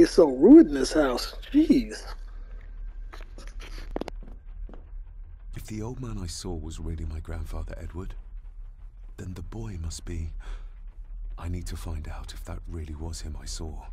It's so rude in this house. Jeez. If the old man I saw was really my grandfather Edward, then the boy must be. I need to find out if that really was him I saw.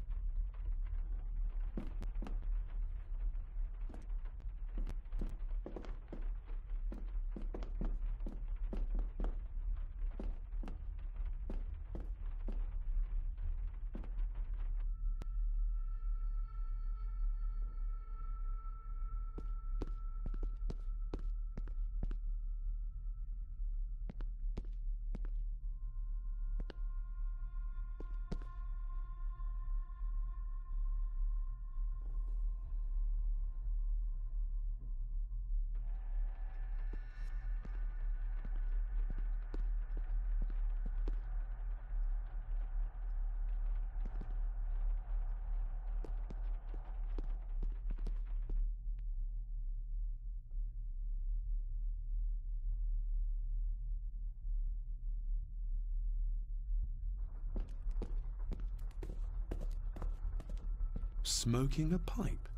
Smoking a pipe?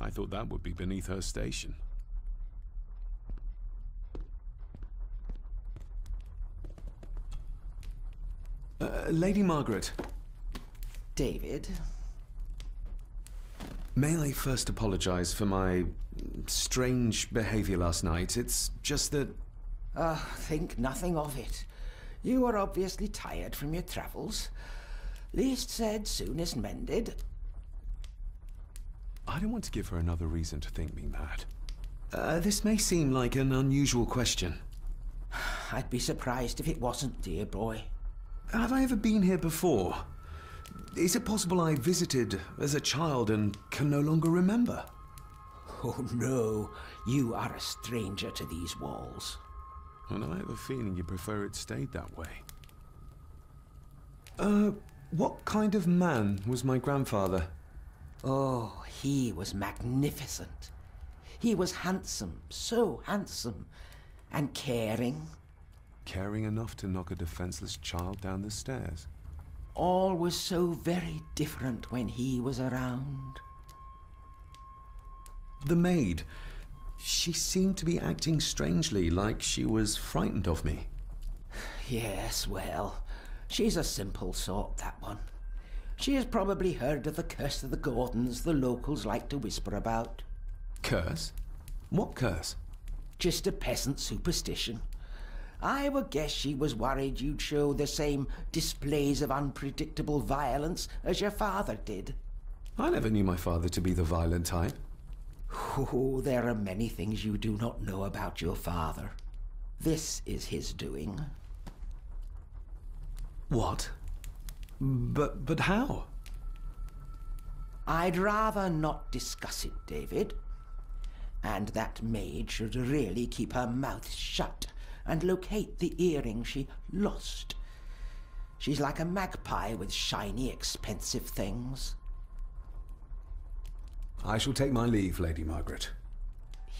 I thought that would be beneath her station. Uh, Lady Margaret. David? May I first apologize for my strange behavior last night? It's just that. Ah, uh, think nothing of it. You are obviously tired from your travels. Least said, soonest mended. I don't want to give her another reason to think me mad. Uh, this may seem like an unusual question. I'd be surprised if it wasn't, dear boy. Have I ever been here before? Is it possible I visited as a child and can no longer remember? Oh, no. You are a stranger to these walls. And I have a feeling you prefer it stayed that way. Uh, what kind of man was my grandfather? Oh, he was magnificent. He was handsome, so handsome, and caring. Caring enough to knock a defenseless child down the stairs. All was so very different when he was around. The maid. She seemed to be acting strangely, like she was frightened of me. Yes, well, she's a simple sort, that one. She has probably heard of the curse of the Gordons the locals like to whisper about. Curse? What curse? Just a peasant superstition. I would guess she was worried you'd show the same displays of unpredictable violence as your father did. I never knew my father to be the violent type. Oh, there are many things you do not know about your father. This is his doing. What? But, but how? I'd rather not discuss it, David. And that maid should really keep her mouth shut and locate the earring she lost. She's like a magpie with shiny, expensive things. I shall take my leave, Lady Margaret.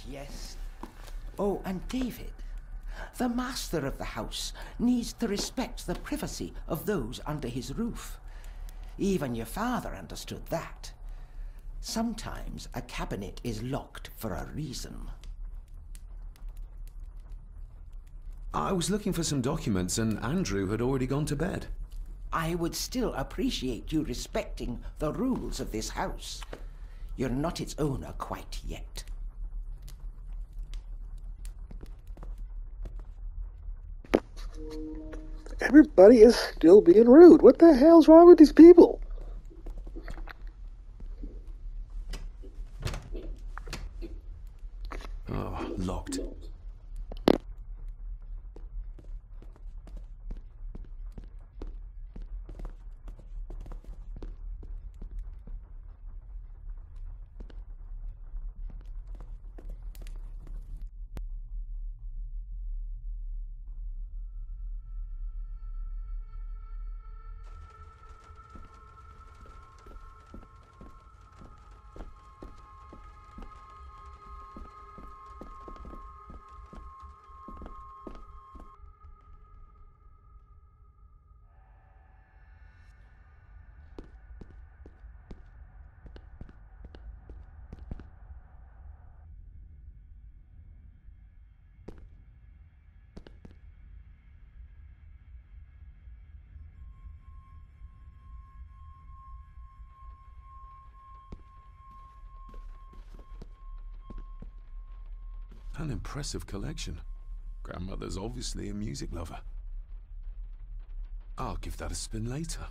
Yes. Oh, and David, the master of the house needs to respect the privacy of those under his roof. Even your father understood that. Sometimes a cabinet is locked for a reason. I was looking for some documents and Andrew had already gone to bed. I would still appreciate you respecting the rules of this house. You're not its owner quite yet. Everybody is still being rude. What the hell's wrong with these people? An impressive collection. Grandmother's obviously a music lover. I'll give that a spin later.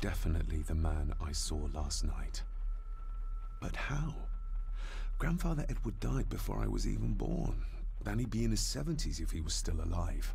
Definitely the man I saw last night. But how? Grandfather Edward died before I was even born. He'd be in his 70s if he was still alive.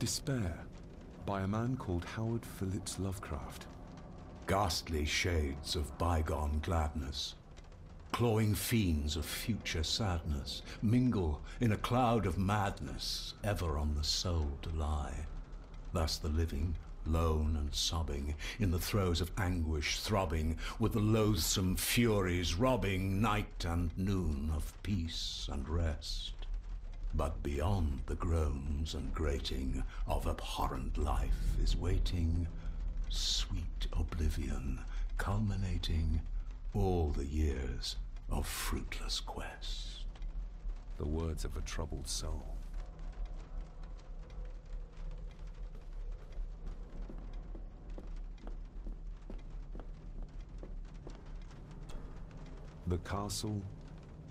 Despair by a man called Howard Phillips Lovecraft. Ghastly shades of bygone gladness, clawing fiends of future sadness, mingle in a cloud of madness, ever on the soul to lie. Thus the living, lone and sobbing, in the throes of anguish throbbing, with the loathsome furies robbing night and noon of peace and rest. But beyond the groans and grating of abhorrent life is waiting sweet oblivion, culminating all the years of fruitless quest. The words of a troubled soul. The Castle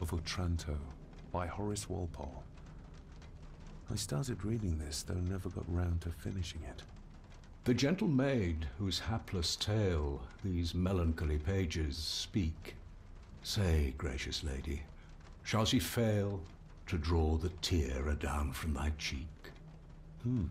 of Otranto by Horace Walpole. I started reading this, though never got round to finishing it. The gentle maid whose hapless tale these melancholy pages speak, say, gracious lady, shall she fail to draw the tear adown from thy cheek? Hmm.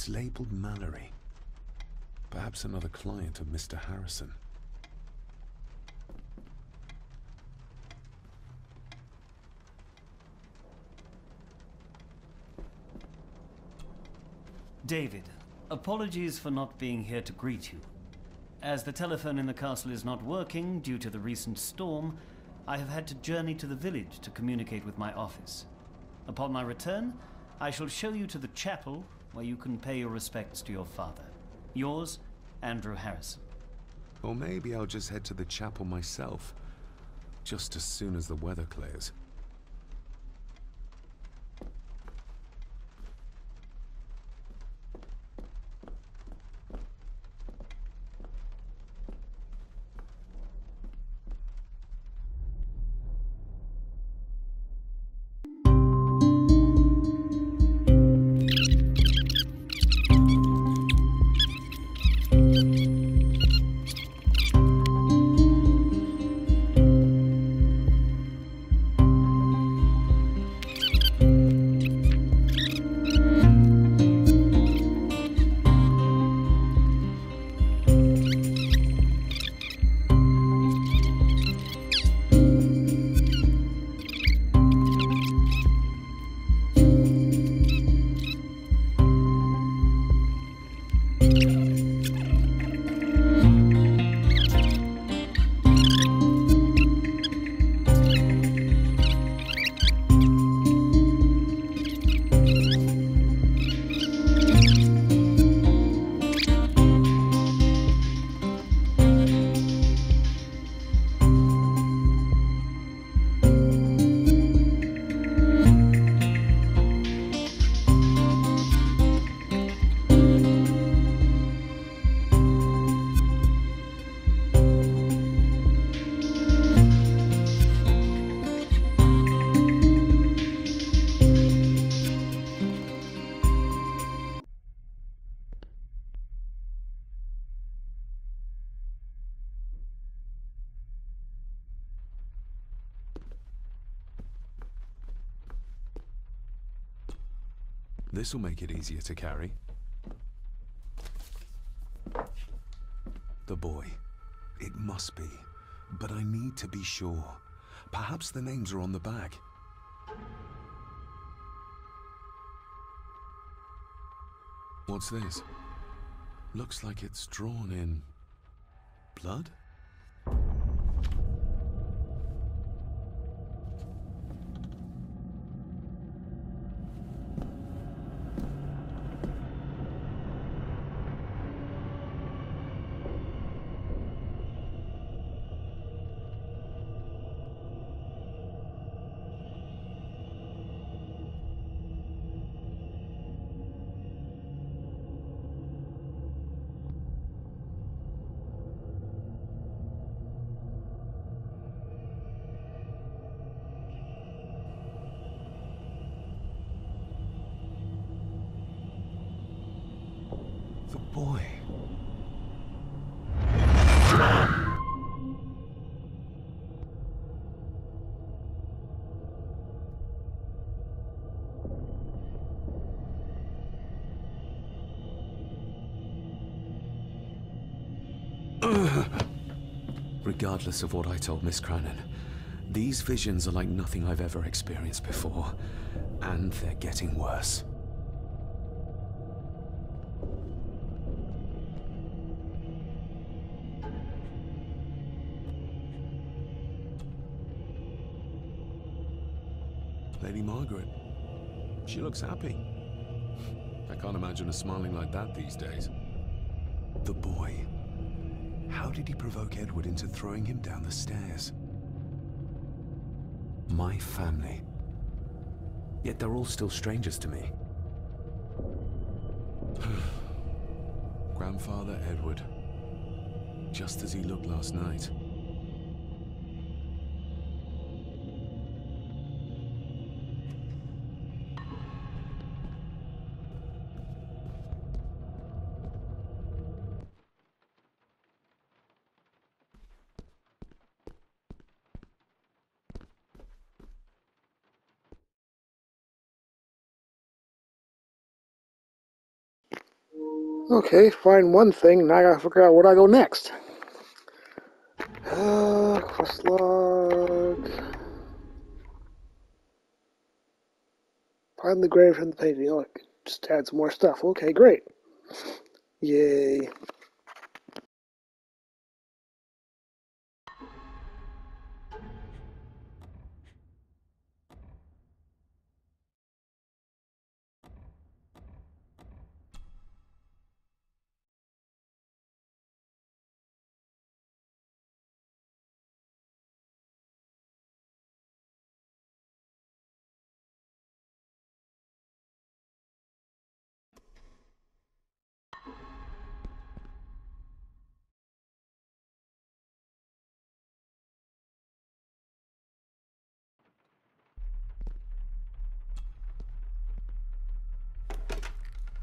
It's labeled Mallory. Perhaps another client of Mr. Harrison. David, apologies for not being here to greet you. As the telephone in the castle is not working due to the recent storm, I have had to journey to the village to communicate with my office. Upon my return, I shall show you to the chapel where you can pay your respects to your father. Yours, Andrew Harrison. Or maybe I'll just head to the chapel myself, just as soon as the weather clears. This'll make it easier to carry. The boy. It must be. But I need to be sure. Perhaps the names are on the back. What's this? Looks like it's drawn in... blood? Boy. Regardless of what I told Miss Cranon, these visions are like nothing I've ever experienced before, and they're getting worse. She looks happy. I can't imagine her smiling like that these days. The boy. How did he provoke Edward into throwing him down the stairs? My family. Yet they're all still strangers to me. Grandfather Edward. Just as he looked last night. Okay, find one thing, now I gotta figure out where I go next. Uh, quest log. Find the grave from the painting. Oh, it just add some more stuff. Okay, great. Yay.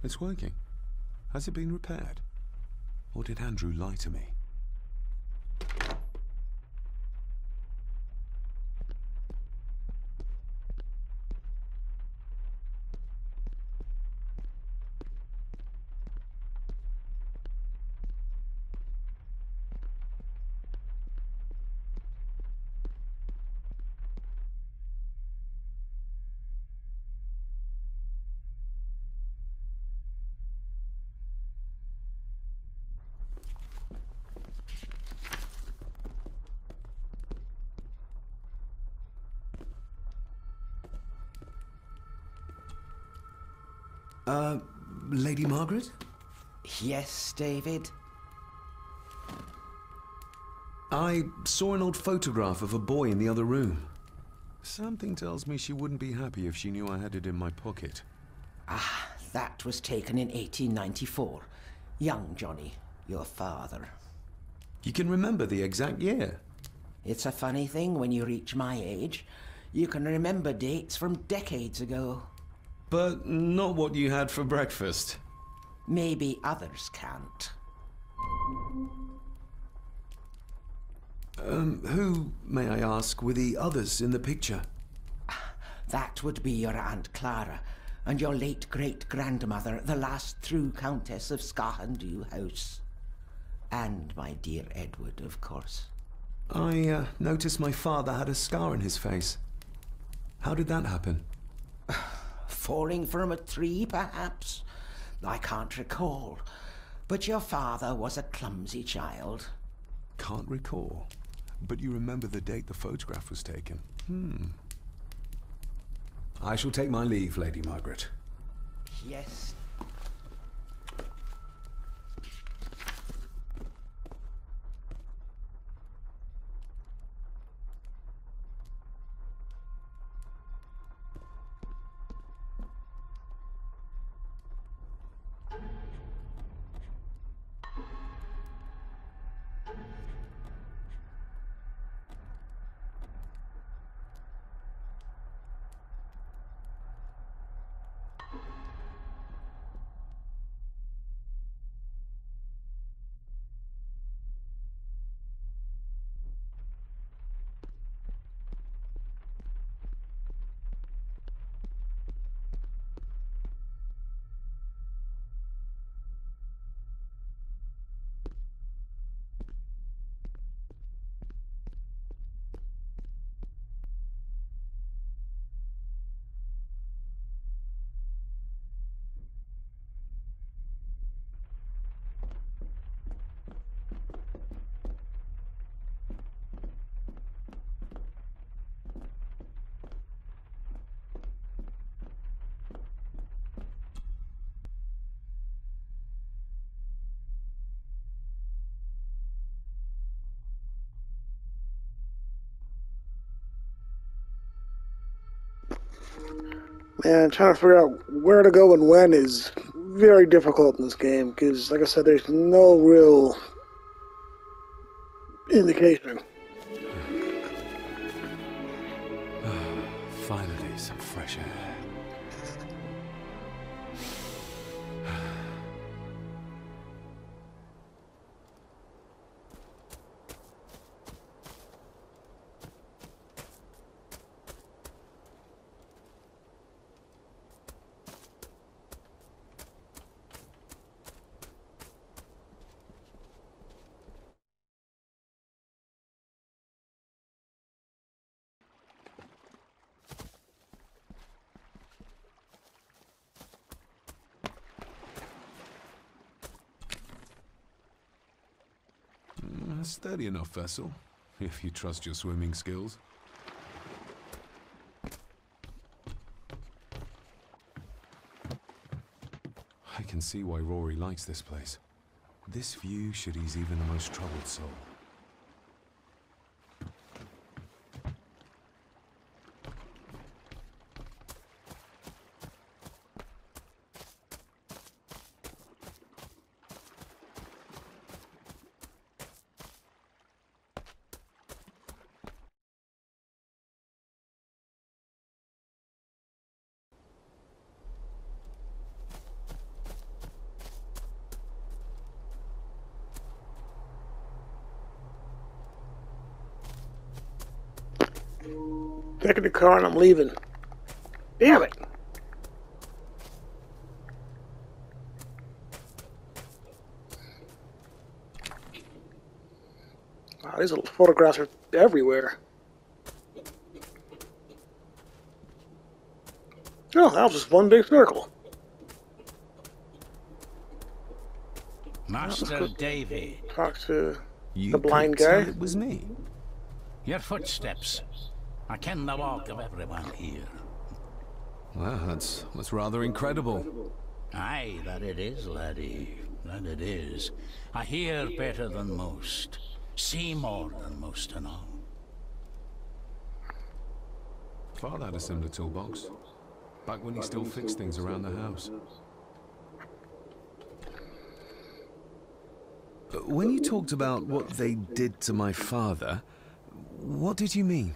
It's working. Has it been repaired? Or did Andrew lie to me? Uh, Lady Margaret? Yes, David? I saw an old photograph of a boy in the other room. Something tells me she wouldn't be happy if she knew I had it in my pocket. Ah, that was taken in 1894. Young Johnny, your father. You can remember the exact year. It's a funny thing when you reach my age. You can remember dates from decades ago. But not what you had for breakfast. Maybe others can't. Um, who, may I ask, were the others in the picture? That would be your Aunt Clara, and your late great-grandmother, the last true Countess of Skahandu House. And my dear Edward, of course. I uh, noticed my father had a scar on his face. How did that happen? Falling from a tree, perhaps? I can't recall. But your father was a clumsy child. Can't recall. But you remember the date the photograph was taken? Hmm. I shall take my leave, Lady Margaret. Yes, Man, trying to figure out where to go and when is very difficult in this game because, like I said, there's no real indication. Finally, some fresh air. Steady enough vessel, if you trust your swimming skills. I can see why Rory likes this place. This view should ease even the most troubled soul. Back in the car and I'm leaving. Damn it! Wow, these little photographs are everywhere. Oh, that was just one big circle. Master Davy, Talk to You The blind could guy? It was me. your footsteps. I ken the walk of everyone here. Well, that's, that's rather incredible. Aye, that it is, laddie. That it is. I hear better than most. See more than most and all. Father had a similar toolbox. Back when he still fixed things around the house. Uh, When you talked about what they did to my father, what did you mean?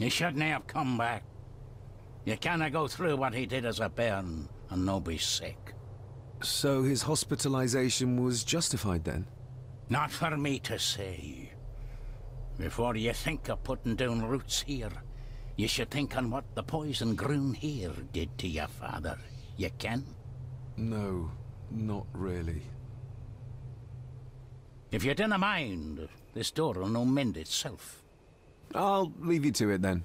You shouldn't have come back. You canna go through what he did as a bairn and no be sick. So his hospitalization was justified then? Not for me to say. Before you think of putting down roots here, You should think on what the poison grown here did to your father. You can? No, not really. If you dinna mind, this door will no mend itself. I'll leave you to it then.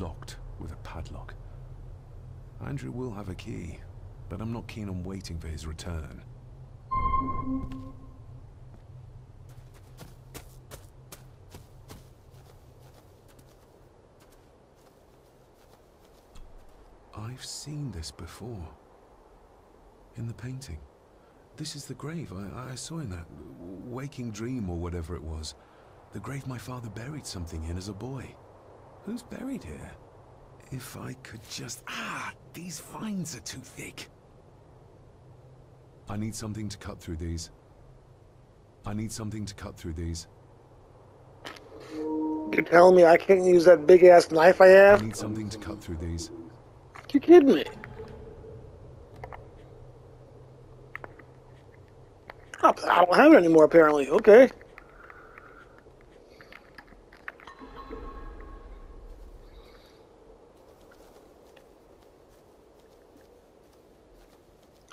Locked with a padlock. Andrew will have a key, but I'm not keen on waiting for his return. I've seen this before. In the painting. This is the grave I, I saw in that waking dream or whatever it was. The grave my father buried something in as a boy. Who's buried here? If I could just... Ah! These vines are too thick. I need something to cut through these. I need something to cut through these. You're telling me I can't use that big ass knife I have? I need something to cut through these. You kidding me? I don't have it anymore apparently. Okay.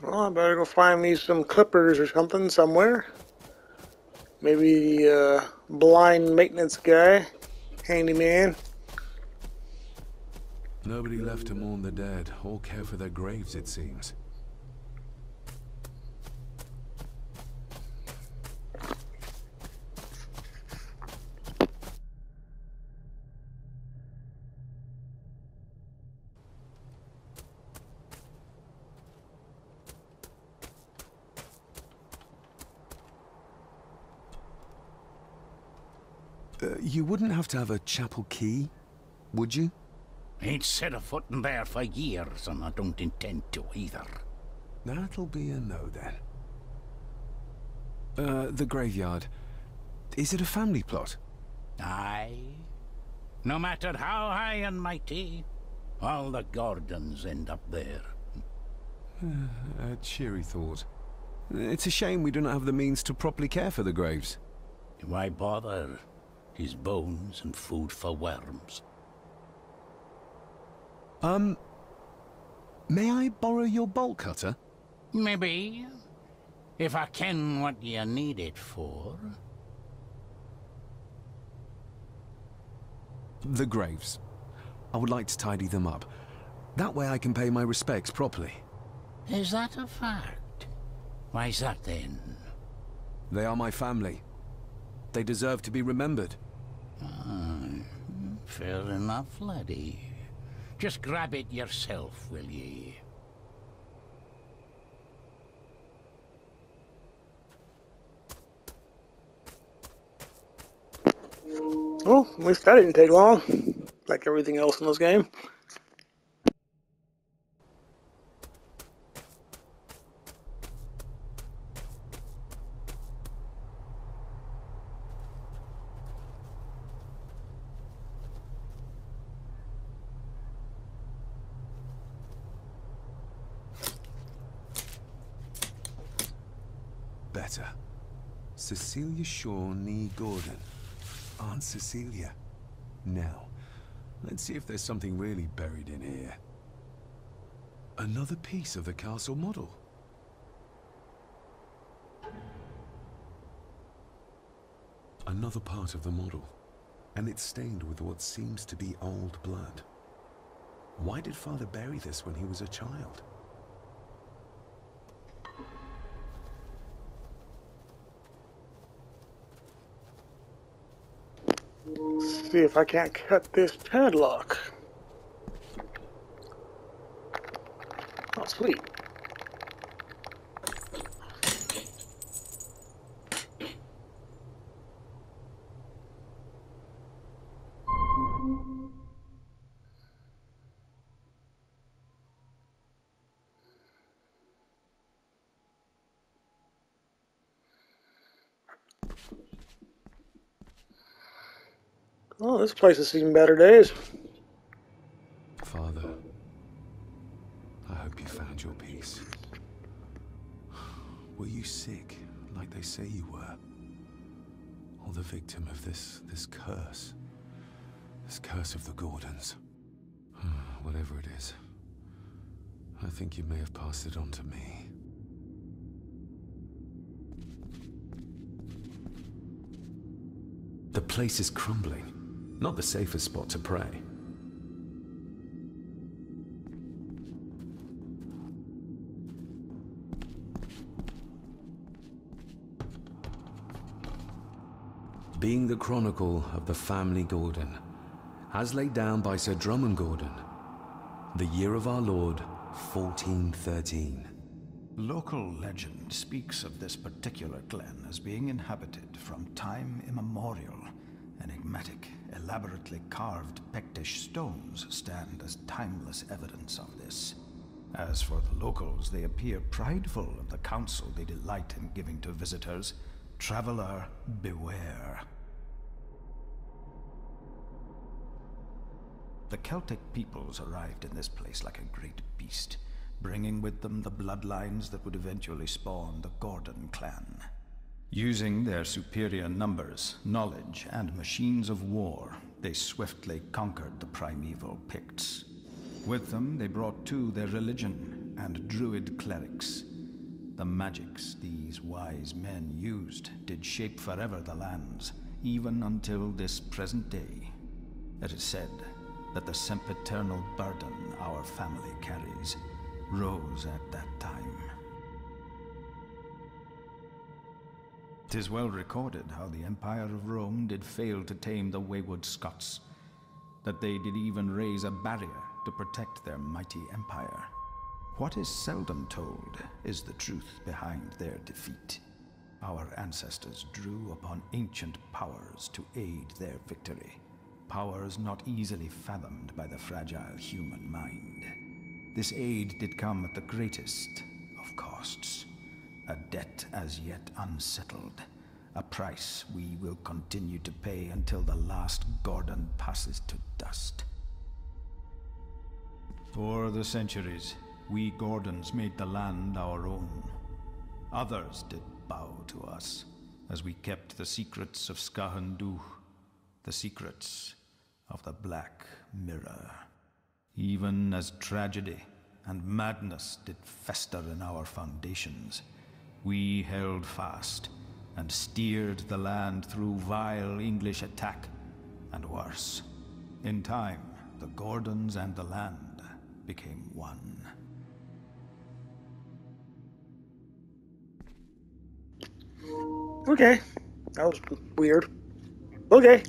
Well, I better go find me some clippers or something somewhere. Maybe the uh, blind maintenance guy, handyman. Nobody left to mourn the dead or care for their graves, it seems. Uh, you wouldn't have to have a chapel key, would you? Ain't set a foot in there for years, and I don't intend to either. That'll be a no then. Uh, the graveyard. Is it a family plot? Aye. No matter how high and mighty, all the Gordons end up there. A cheery thought. It's a shame we do not have the means to properly care for the graves. Why bother? His bones and food for worms. Um, may I borrow your bolt cutter? Maybe. If I ken what you need it for. The graves. I would like to tidy them up. That way I can pay my respects properly. Is that a fact? Why's that then? They are my family. They deserve to be remembered. Ah, fair enough, laddie. Just grab it yourself, will ye? Well, at least that didn't take long. Like everything else in this game. Better. Cecilia Shaw Gordon. Aunt Cecilia. Now, let's see if there's something really buried in here. Another piece of the castle model. Another part of the model. And it's stained with what seems to be old blood. Why did father bury this when he was a child? See if I can't cut this padlock. Oh, sweet. This place has seen better days. Father, I hope you found your peace. Were you sick, like they say you were? Or the victim of this, this curse? This curse of the Gordons? Hmm, whatever it is, I think you may have passed it on to me. The place is crumbling. Not the safest spot to pray. Being the chronicle of the family Gordon, as laid down by Sir Drummond Gordon, the year of our Lord, 1413. Local legend speaks of this particular glen as being inhabited from time immemorial. Enigmatic, elaborately carved Pictish stones stand as timeless evidence of this. As for the locals, they appear prideful of the counsel they delight in giving to visitors. Traveler, beware. The Celtic peoples arrived in this place like a great beast, bringing with them the bloodlines that would eventually spawn the Gordon clan. Using their superior numbers, knowledge, and machines of war, they swiftly conquered the primeval Picts. With them, they brought too their religion and druid clerics. The magics these wise men used did shape forever the lands, even until this present day. It is said that the sempiternal burden our family carries rose at that time. Tis well recorded how the Empire of Rome did fail to tame the wayward Scots, that they did even raise a barrier to protect their mighty empire. What is seldom told is the truth behind their defeat. Our ancestors drew upon ancient powers to aid their victory powers not easily fathomed by the fragile human mind. This aid did come at the greatest of costs, a debt as yet unsettled, a price we will continue to pay until the last Gordon passes to dust. For the centuries, we Gordons made the land our own. Others did bow to us, as we kept the secrets of Scahan Dûh, the secrets of the Black Mirror. Even as tragedy and madness did fester in our foundations, we held fast and steered the land through vile English attack and worse. In time, the Gordons and the land became one. Okay. That was weird. Okay.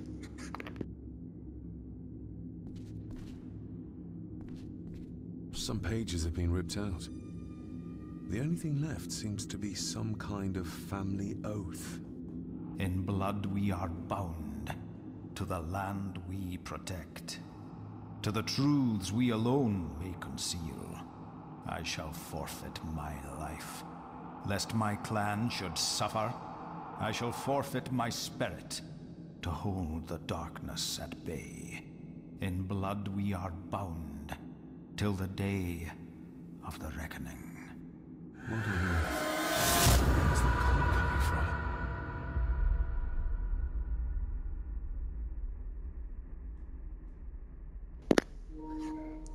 Some pages have been ripped out. The only thing left seems to be some kind of family oath. In blood we are bound to the land we protect, to the truths we alone may conceal. I shall forfeit my life, lest my clan should suffer. I shall forfeit my spirit to hold the darkness at bay. In blood we are bound till the day of the reckoning. What on earth? The call coming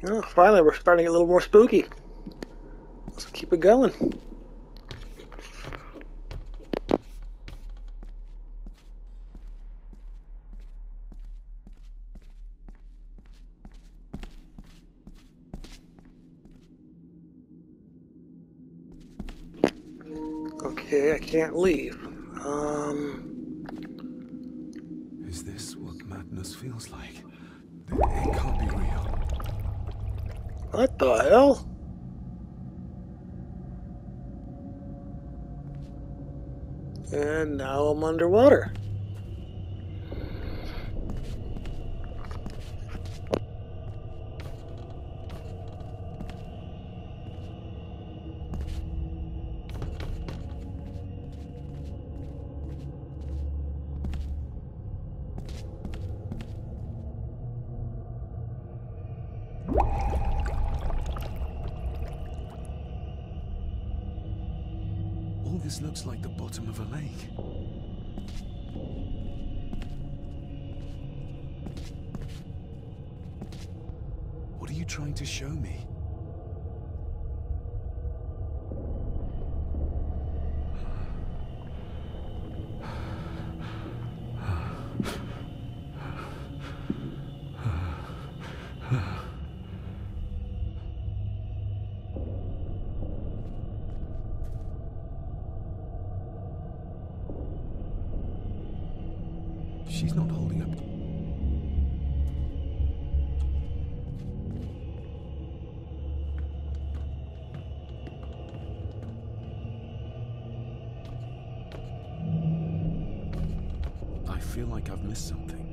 from? Oh, finally, we're starting to get a little more spooky. Let's keep it going. Okay, I can't leave. Um. Is this what madness feels like? It can't be real. What the hell? And now I'm underwater. This looks like the bottom of a lake. What are you trying to show me? I feel like I've missed something.